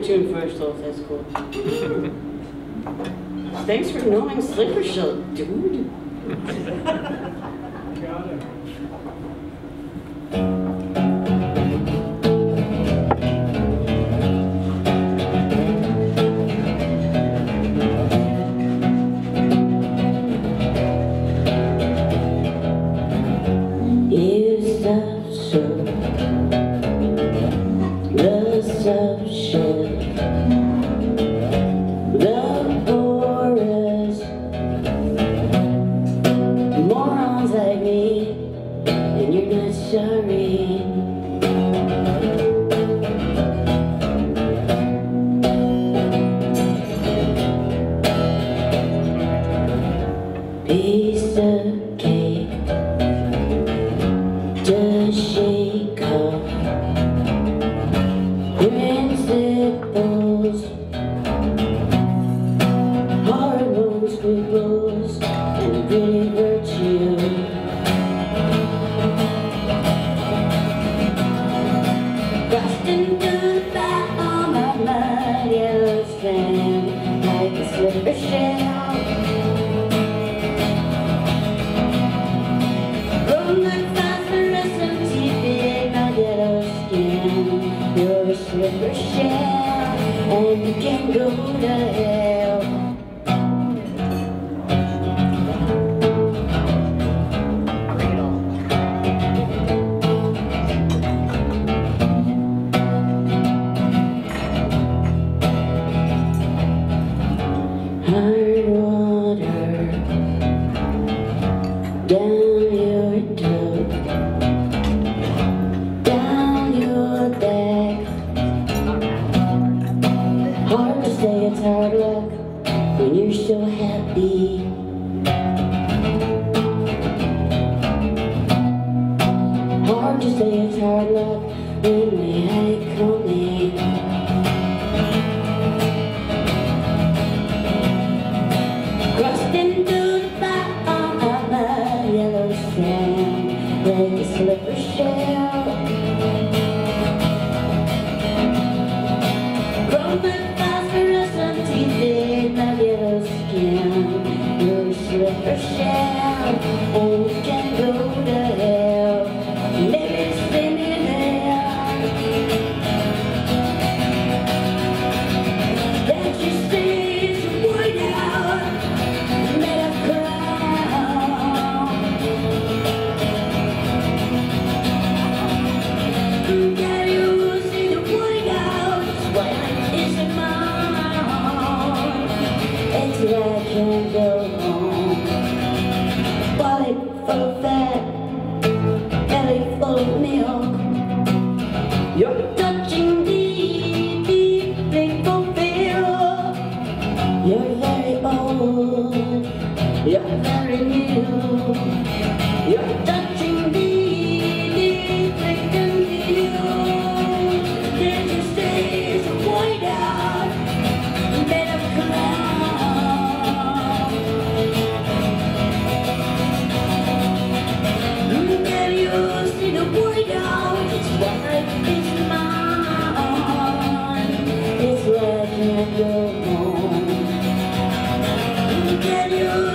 that tune first, though, if that's cool. Thanks for knowing Slippershell, dude. Got it. Piece of cake to shake off principles, horrible scribbles, and pretty virtue. Like a slipper shell. And you can go to hell Hard water. Down Hard to say it's hard luck when you're so happy. Hard to say it's hard luck when we ain't coming. I can't go home. can you?